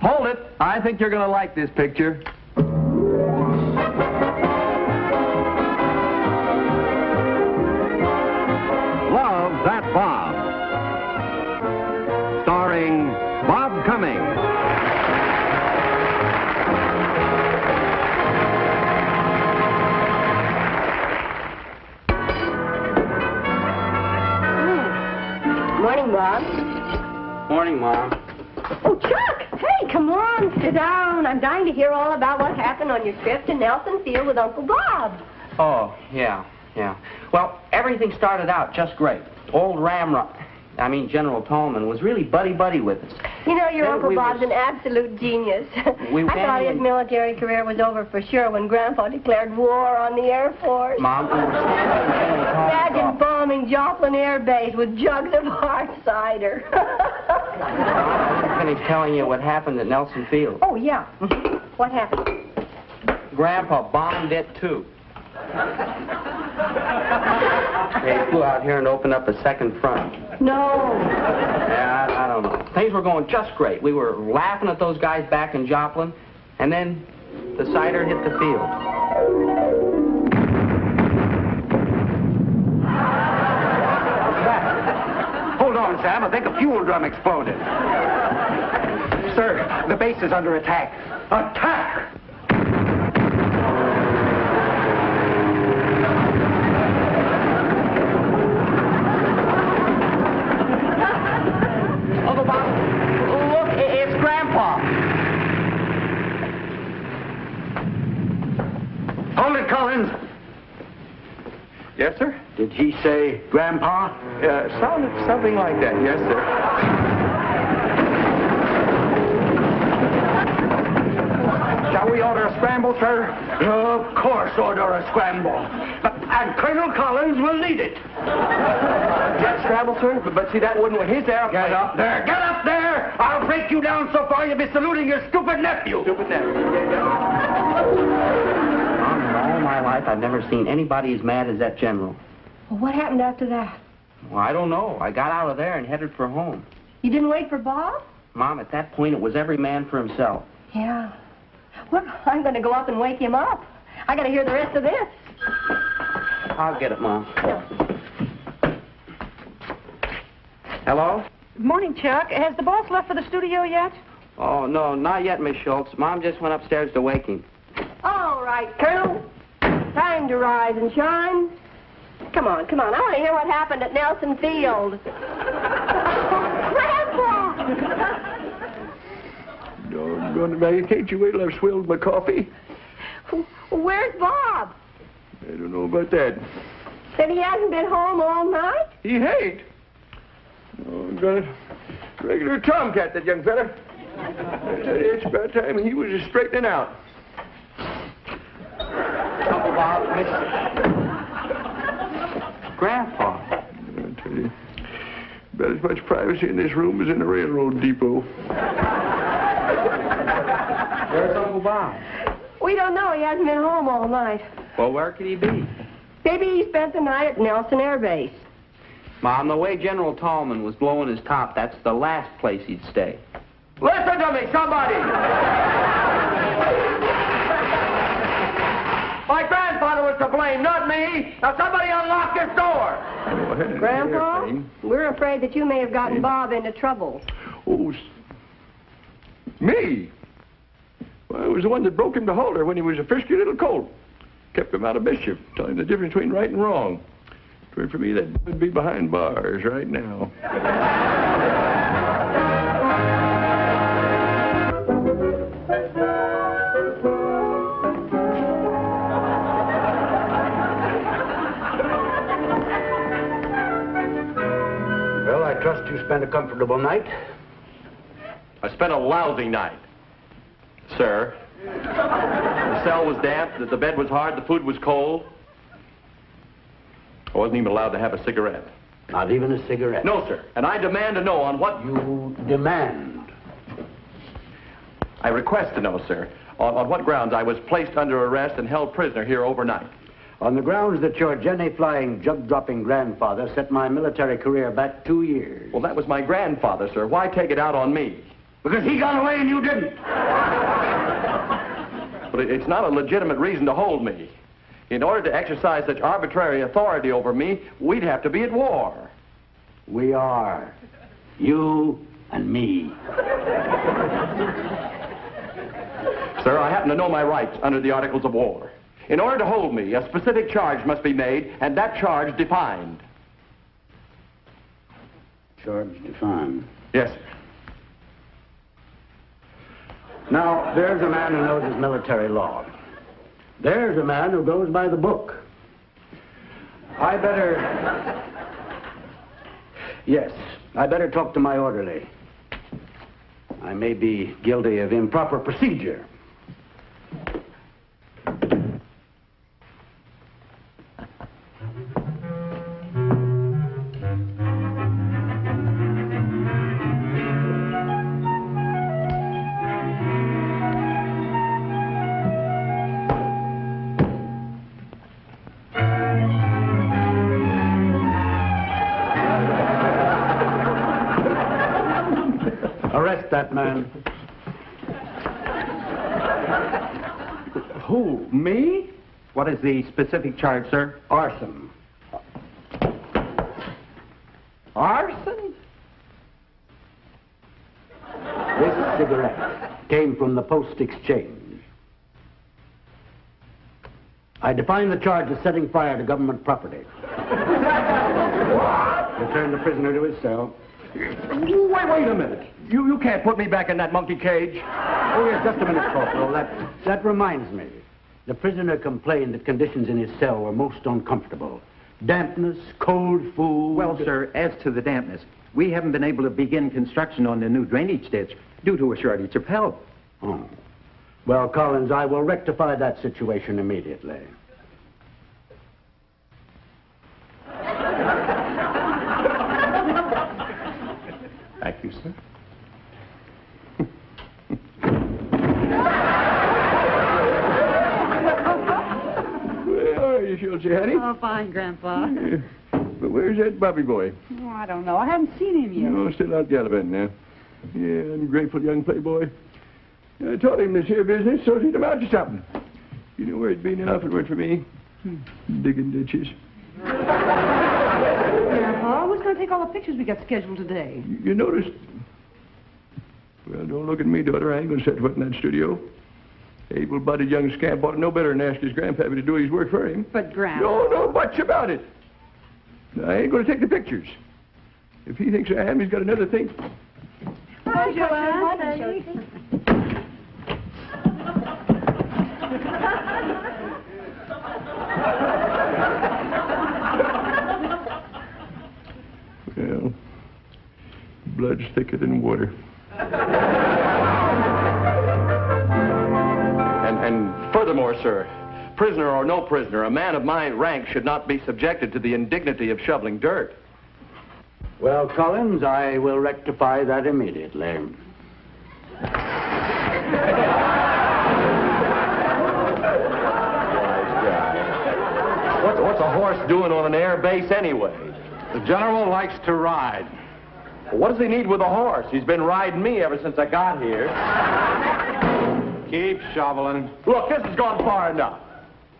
Hold it. I think you're going to like this picture. Love That Bob. Starring Bob Cummings. Morning, Bob. Morning, Mom. Oh, Chuck! Come on, sit down. I'm dying to hear all about what happened on your trip to Nelson Field with Uncle Bob. Oh, yeah, yeah. Well, everything started out just great. Old Ramrod, I mean General Tallman, was really buddy-buddy with us. You know, your Then Uncle we Bob's was- an absolute genius. We I thought his in- military career was over for sure when Grandpa declared war on the Air Force. Mom, we were standing in General Tallman's Imagine bombing Joplin Air Base with jugs of hard cider. I finished telling you what happened at Nelson Field. oh, yeah. What happened? Grandpa bombed it, too. They flew out here and opened up a second front. No. Yeah, I, I don't know. Things were going just great. We were laughing at those guys back in Joplin, and then the cider hit the field. Hold on, Sam. I think a fuel drum exploded. Sir, the base is under attack. Attack! Uncle Bob, look, it's Grandpa. Hold it, Collins. Yes, sir? Did he say Grandpa? Uh, sounded something like that. Yes, sir. Shall we order a scramble, sir? Of course, order a scramble. And Colonel Collins will lead it. Jet scramble, sir? But, but see, that wouldn't with his airplane. Get up there. Get up there. I'll break you down so far you'll be saluting your stupid nephew. Stupid nephew. Mom, in all my life, I've never seen anybody as mad as that general. Well, what happened after that? Well, I don't know. I got out of there and headed for home. You didn't wait for Bob? Mom, at that point, it was every man for himself. Yeah. Well, I'm going to go up and wake him up. I got to hear the rest of this. I'll get it, Mom. Hello? Good morning, Chuck. Has the boss left for the studio yet? Oh, no, not yet, Miss Schultz. Mom just went upstairs to wake him. All right, Colonel. Time to rise and shine. Come on, come on. I want to hear what happened at Nelson Field. Grandpa! Doggone it, man. Can't you wait till I've swilled my coffee? Where's Bob? I don't know about that. Said he hasn't been home all night? He ain't. Oh, got a regular tomcat, that young fella. I tell you, It's about time he was just straightening out. Uncle Bob, Miss... Grandpa. I tell you, about as much privacy in this room as in a railroad depot. Where's Uncle Bob? We don't know. He hasn't been home all night. Well, where could he be? Maybe he spent the night at Nelson Air Base. Mom, the way General Tallman was blowing his top, that's the last place he'd stay. Listen to me, somebody! My grandfather was to blame, not me. Now somebody unlock this door. Grandpa, we're afraid that you may have gotten Bob into trouble. Oh, me? Well, I was the one that broke him to Holder when he was a frisky little colt. Kept him out of mischief, telling him the difference between right and wrong. If it were for me, that would be behind bars right now. Well, I trust you spent a comfortable night. I spent a lousy night, sir. The cell was damp, the- the bed was hard, the food was cold. I wasn't even allowed to have a cigarette. Not even a cigarette. No, sir. And I demand to know on what You demand. I request to know, sir, on, on what grounds I was placed under arrest and held prisoner here overnight. On the grounds that your Jenny-flying, jug-dropping grandfather set my military career back two years. Well, that was my grandfather, sir. Why take it out on me? Because he got away and you didn't. But it- it's not a legitimate reason to hold me. In order to exercise such arbitrary authority over me, we'd have to be at war. We are. You and me. Sir, I happen to know my rights under the Articles of War. In order to hold me, a specific charge must be made, and that charge defined. Charge defined. Yes, sir. Now, there's a man who knows his military law. There's a man who goes by the book. I better. Yes, I better talk to my orderly. I may be guilty of improper procedure. That man. Who? Me? What is the specific charge, sir? Arson. Arson? This cigarette came from the Post Exchange. I define the charge as setting fire to government property. Return the prisoner to his cell. Wait, wait a minute. You, you can't put me back in that monkey cage. Oh, yes, just a minute, Corporal. That, that reminds me. The prisoner complained that conditions in his cell were most uncomfortable. Dampness, cold food. Well, sir, as to the dampness, we haven't been able to begin construction on the new drainage ditch due to a shortage of help. Oh. Well, Collins, I will rectify that situation immediately. Thank you, sir. Where are you, Schultzy, honey? Oh, fine, Grandpa. Yeah. But where's that Bobby boy? Oh, I don't know. I haven't seen him yet. Oh, still out gallivanting now. Yeah, ungrateful young playboy. I taught him this here business so he'd amount to something. You know where he'd be now if it weren't for me? Hmm. Digging ditches. Grandpa, who's to take all the pictures we got scheduled today? You, you noticed? Well, don't look at me, daughter. I ain't gonna set foot in that studio. Able-bodied young scamp ought to know better than ask his grandpappy to do his work for him. But, Grandpa... No, no, much about it. I ain't gonna take the pictures. If he thinks I am, he's got another thing. Hi, Joanne. Well, blood's thicker than water. And, and furthermore, sir, prisoner or no prisoner, a man of my rank should not be subjected to the indignity of shoveling dirt. Well, Collins, I will rectify that immediately. What's, what's a horse doing on an air base anyway? The general likes to ride. What does he need with a horse? He's been riding me ever since I got here. Keep shoveling. Look, this has gone far enough.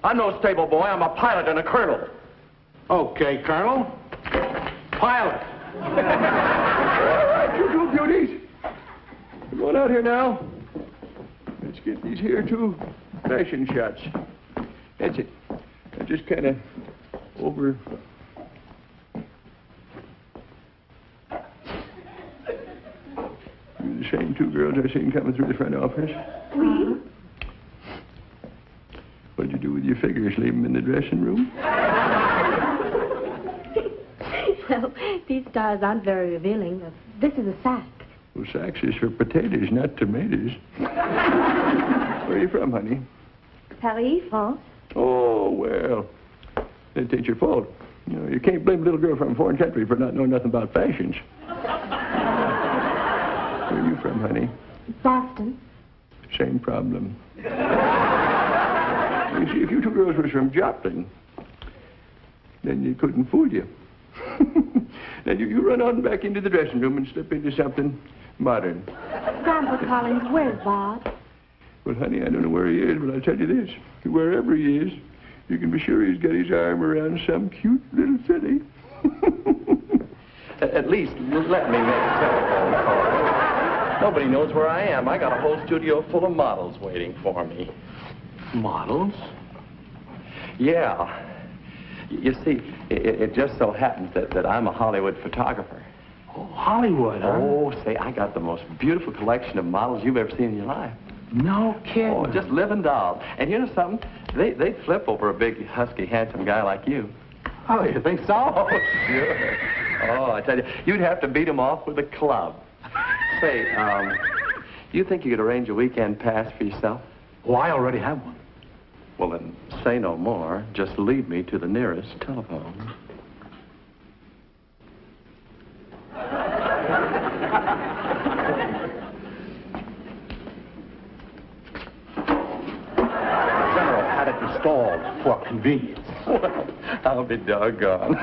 I'm no stable boy. I'm a pilot and a colonel. Okay, Colonel. Pilot. All right, you two beauties. We're going out here now. Let's get these here two fashion shots. That's it. I just kind of over. The same two girls I seen coming through the front office. We? What'd you do with your figures? Leave them in the dressing room? Well, these stars aren't very revealing. This is a sack. Well, sacks is for potatoes, not tomatoes. Where are you from, honey? Paris, France. Oh, well, that ain't your fault. You know, you can't blame a little girl from a foreign country for not knowing nothing about fashions. Where are you from, honey? Boston. Same problem. you see, if you two girls were from Joplin, then you couldn't fool you. then you, you run on back into the dressing room and slip into something Modern. Grandpa Collins, where's Bob? Well, honey, I don't know where he is, but I'll tell you this. Wherever he is, you can be sure he's got his arm around some cute little filly. At at least let me make a telephone call. Nobody knows where I am. I got a whole studio full of models waiting for me. Models? Yeah. You see, it, it just so happens that, that I'm a Hollywood photographer. Oh, Hollywood, huh? Oh, say, I got the most beautiful collection of models you've ever seen in your life. No kidding. Oh, just living dolls. And you know something? They, they'd flip over a big, husky, handsome guy like you. Oh, you think so? Oh, sure. Oh, I tell you, you'd have to beat him off with a club. Say, um, you think you could arrange a weekend pass for yourself? Oh, I already have one. Well, then, say no more. Just lead me to the nearest telephone. General had it installed for convenience. Well, I'll be doggone.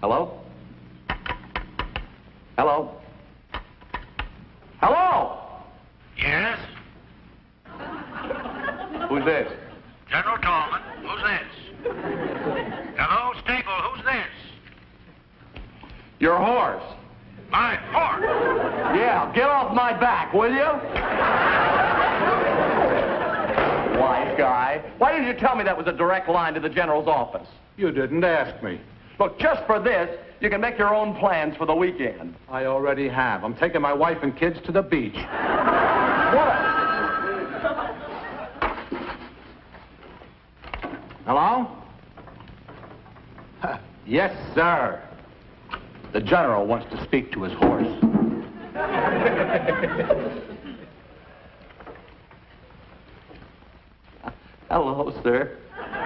Hello? Hello? Hello? Yes? Who's this? General Tallman, who's this? Hello, Staple, who's this? Your horse. My horse. Yeah, get off my back, will you? Wise guy. Why didn't you tell me that was a direct line to the general's office? You didn't ask me. Look, just for this, you can make your own plans for the weekend. I already have. I'm taking my wife and kids to the beach. What? Hello? Huh, Yes, sir. The general wants to speak to his horse. Hello, sir.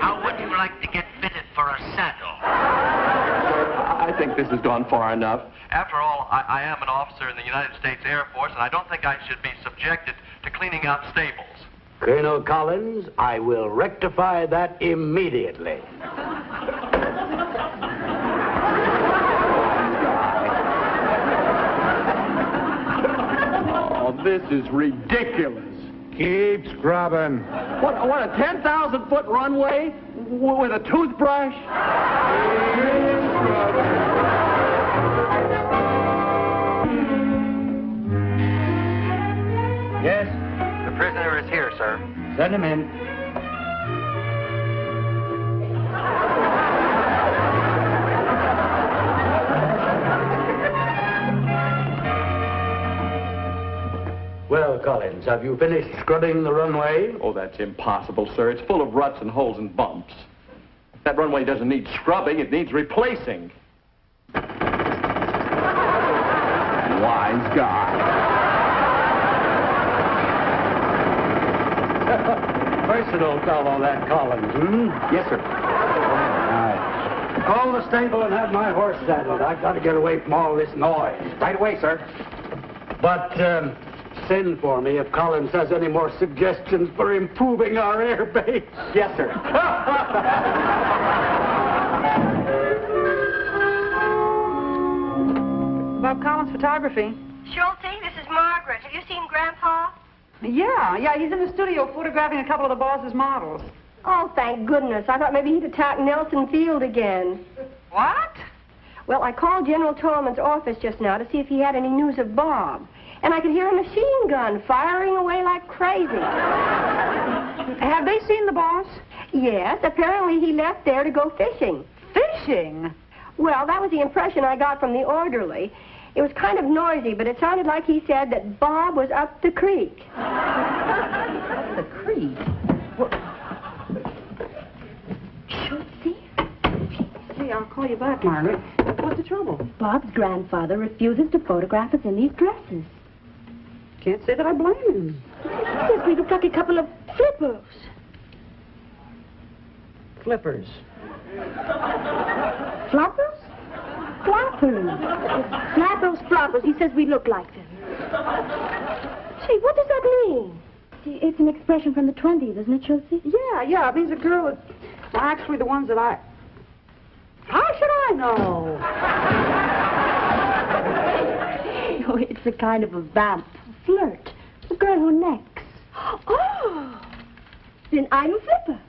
How would you like to get fitted for a saddle? I I think this has gone far enough. After all, I, I am an officer in the United States Air Force, and I don't think I should be subjected to cleaning out stables. Colonel Collins, I will rectify that immediately. Oh, this is ridiculous. Keep scrubbing. What, what a 10,000 foot runway w- with a toothbrush? Yes? The prisoner is here, sir. Send him in. Collins, have you finished scrubbing the runway? Oh, that's impossible, sir. It's full of ruts and holes and bumps. That runway doesn't need scrubbing, it needs replacing. Wise guy. Versatile fellow, that Collins, hmm? Yes, sir. Call the stable and have my horse saddled. I've got to get away from all this noise. Right away, sir. But um, send for me if Collins has any more suggestions for improving our air base. Yes, sir. Bob Collins Photography. Schultzy, this is Margaret. Have you seen Grandpa? Yeah, yeah, he's in the studio photographing a couple of the boss's models. Oh, thank goodness. I thought maybe he'd attack Nelson Field again. What? Well, I called General Tallman's office just now to see if he had any news of Bob. And I could hear a machine gun firing away like crazy. Have they seen the boss? Yes, apparently he left there to go fishing. Fishing. Well, that was the impression I got from the orderly. It was kind of noisy, but it sounded like he said that Bob was up the creek. Up The creek. Schultzy? Hey, I'll call you back, Margaret. What's the trouble? Bob's grandfather refuses to photograph us in these dresses. Can't say that I blame him. He says we look like a couple of flippers. Flippers. Floppers? Flappers. Flappers, floppers. He says we look like them. Gee, what does that mean? It's an expression from the 20s, isn't it, Chelsea? Yeah, yeah, it means a girl that... Well, actually, the ones that I... How should I know? no. oh, it's a kind of a vamp. Flirt. The girl who necks. Oh! Then I'm a flipper.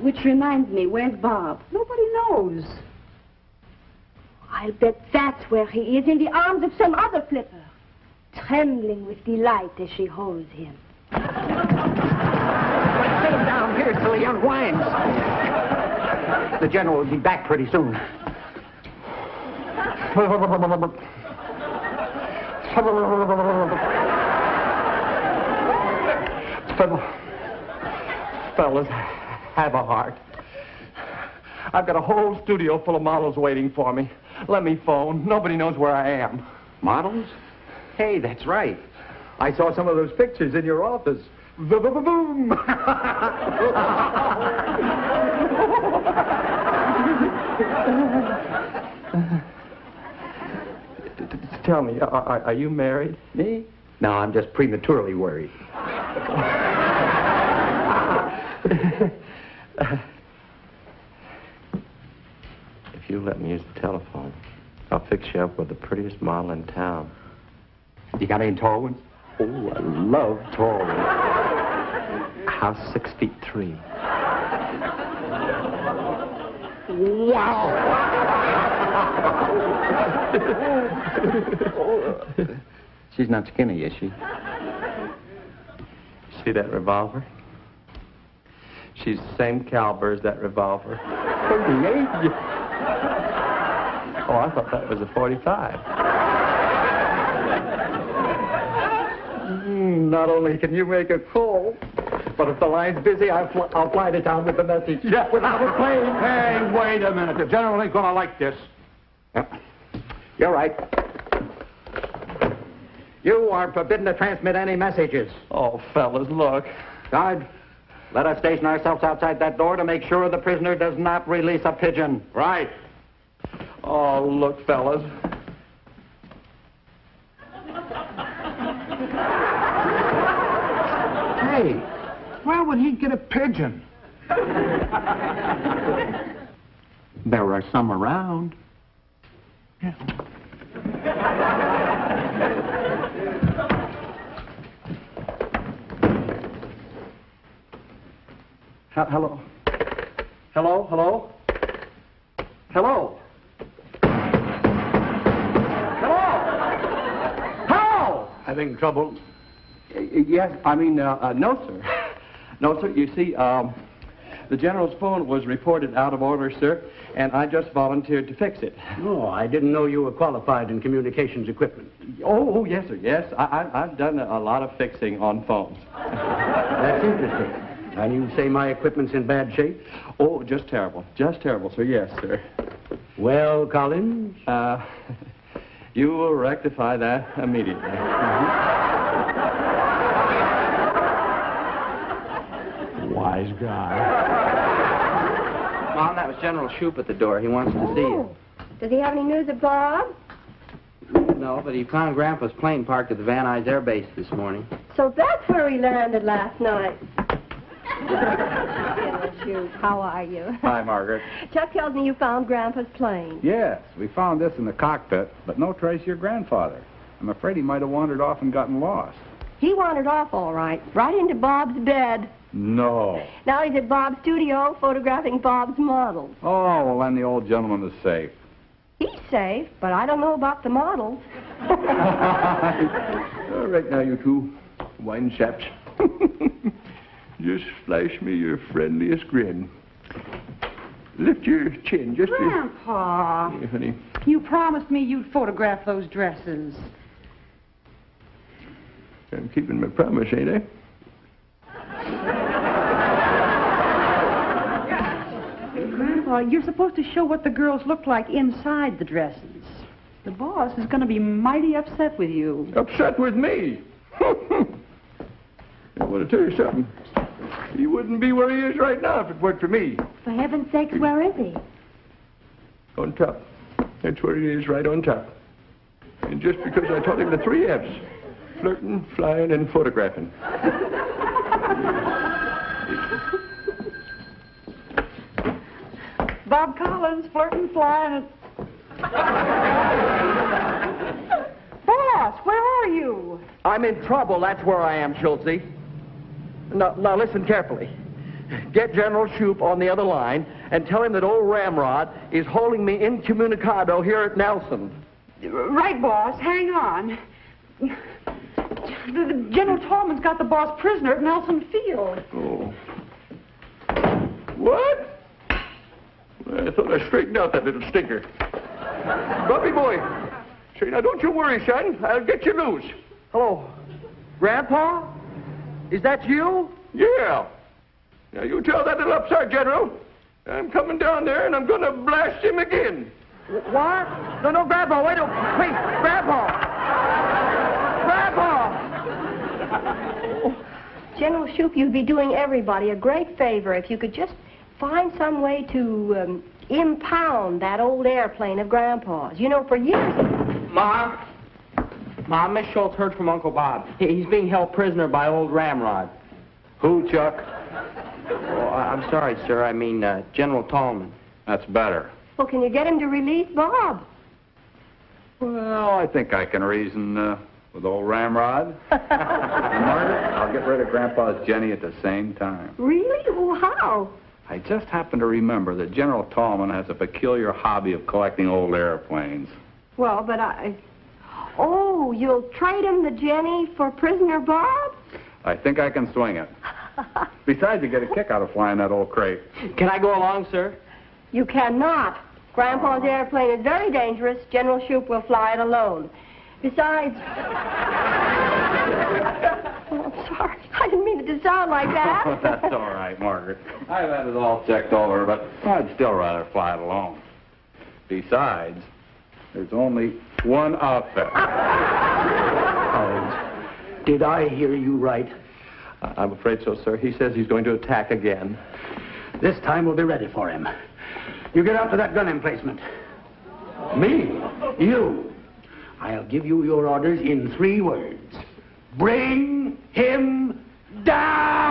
Which reminds me, where's Bob? Nobody knows. I'll bet that's where he is, in the arms of some other flipper, trembling with delight as she holds him. Sit him down here till he unwinds. The general will be back pretty soon. Fellas, have a heart. I've got a whole studio full of models waiting for me. Let me phone. Nobody knows where I am. Models? Hey, that's right. I saw some of those pictures in your office. Boom! Tell me, are, are are you married? Me? No, I'm just prematurely worried. If you let me use the telephone, I'll fix you up with the prettiest model in town. You got any tall ones? Oh, I love tall ones. How's six feet three? She's not skinny, is she? See that revolver? She's the same caliber as that revolver. Oh, I thought that was a 45. Mm, not only can you make a call, but if the line's busy, I'll, fl- I'll fly to town with the message. Yeah, without a plane. Hey, wait a minute. The general ain't gonna like this. You're right. You are forbidden to transmit any messages. Oh, fellas, look. Guard, let us station ourselves outside that door to make sure the prisoner does not release a pigeon. Right. Oh, look, fellas. Hey, why would he get a pigeon? There are some around. He- hello? Hello? Hello? Hello? Hello? Hello? Having trouble? Yes, I mean, uh, uh, no, sir. No, sir. You see, um, the general's phone was reported out of order, sir, and I just volunteered to fix it. No, I didn't know you were qualified in communications equipment. Oh, oh yes, sir. Yes, I, I, I've done a, a lot of fixing on phones. That's interesting. And you say my equipment's in bad shape? Oh, just terrible. Just terrible, sir. Yes, sir. Well, Collins, Uh, you will rectify that immediately. wise guy. Mom, that was General Shoup at the door. He wants to see you. Oh. Does he have any news of Bob? No, but he found Grandpa's plane parked at the Van Nuys Air Base this morning. So that's where he landed last night. Shoup, how are you? Hi, Margaret. Chuck tells me you found Grandpa's plane. Yes, we found this in the cockpit, but no trace of your grandfather. I'm afraid he might have wandered off and gotten lost. He wandered off all right, right into Bob's bed. No. Now he's at Bob's studio photographing Bob's models. Oh, well, then the old gentleman is safe. He's safe, but I don't know about the models. All right, now, you two wine chaps. just flash me your friendliest grin. Lift your chin just a... Grandpa, Hey, honey. you promised me you'd photograph those dresses. I'm keeping my promise, ain't I? Grandpa, you're supposed to show what the girls look like inside the dresses. The boss is going to be mighty upset with you. Upset with me. I want to tell you something. He wouldn't be where he is right now if it weren't for me. For heaven's sakes, where is he? On top. That's where he is, right on top. And just because I taught him the three F's flirting, flying, and photographing. Bob Collins flirting, flying. and... Boss, where are you? I'm in trouble, that's where I am, Schultzy. Now, now listen carefully. Get General Shoup on the other line and tell him that old Ramrod is holding me incommunicado here at Nelson. Right, boss. Hang on. The, the General Tallman's got the boss prisoner at Nelson Field. Oh. What? I thought I straightened out that little stinker. Bubby boy. Say, now don't you worry, son. I'll get you loose. Hello, Grandpa? Is that you? Yeah. Now you tell that little upstart general. I'm coming down there and I'm gonna blast him again. What? No, no, Grandpa, wait a Wait, Grandpa! General Shoup, you'd be doing everybody a great favor if you could just find some way to um, impound that old airplane of Grandpa's. You know, for years. Mom? Mom, Miss Schultz heard from Uncle Bob. He's being held prisoner by old Ramrod. Who, Chuck? Oh, I- I'm sorry, sir. I mean, uh, General Tallman. That's better. Well, can you get him to release Bob? Well, I think I can reason uh, with old Ramrod. Margaret, I'll get rid of Grandpa's Jenny at the same time. Really? Well, how? I just happen to remember that General Tallman has a peculiar hobby of collecting old airplanes. Well, but I. Oh, you'll trade him the Jenny for prisoner Bob? I think I can swing it. Besides, you get a kick out of flying that old crate. Can I go along, sir? You cannot. Grandpa's airplane is very dangerous. General Shoup will fly it alone. Besides. Oh, I'm sorry. I didn't mean it to sound like that. Oh, that's all right, Margaret. I've had it all checked over, but I'd still rather fly it alone. Besides, there's only one outfit. Collins, did I hear you right? I'm afraid so, sir. He says he's going to attack again. This time we'll be ready for him. You get out to that gun emplacement. Me? You? I'll give you your orders in three words. Bring him down!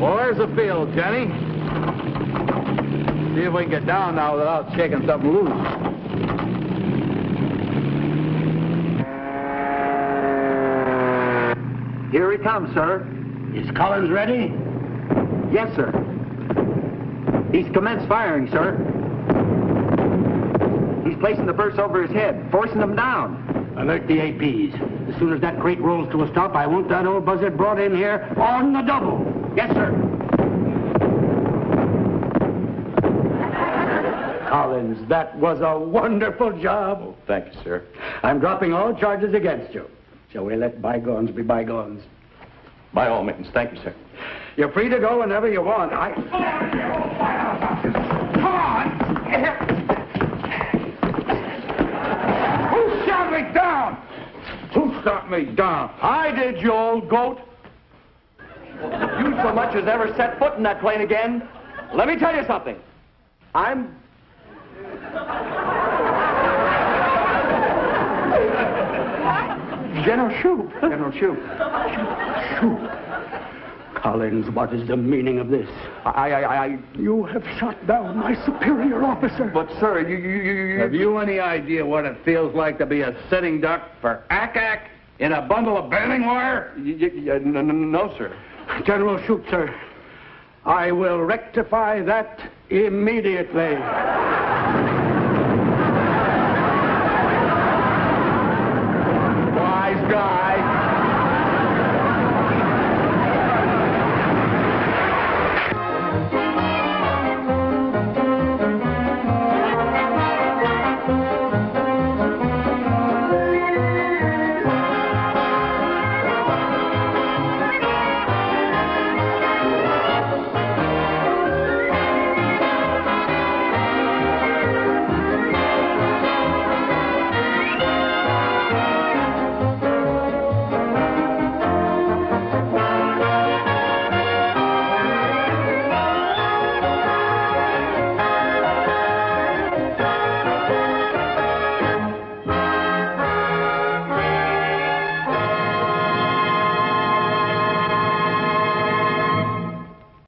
Well, there's the field, Jenny. See if we can get down now without shaking something loose. Here he comes, sir. Is Collins ready? Yes, sir. He's commenced firing, sir. He's placing the burst over his head, forcing them down. Alert the APs. As soon as that crate rolls to a stop, I want that old buzzard brought in here on the double. Yes, sir. Collins, that was a wonderful job. Oh, thank you, sir. I'm dropping all charges against you. Shall we let bygones be bygones? By all means, thank you, sir. You're free to go whenever you want. I... Come on! Who shot me down? Who shot me down? I did, you old goat. You so much as ever set foot in that plane again, let me tell you something. I'm. General Shoup. General Shoup. Shoup. Collins, what is the meaning of this? I, I, I. You have shot down my superior officer. But, sir, you, you, you, you. Have you any idea what it feels like to be a sitting duck for ack in a bundle of baling wire? Y- y- y- no, no, no, sir. General Shoup, sir. I will rectify that immediately. God.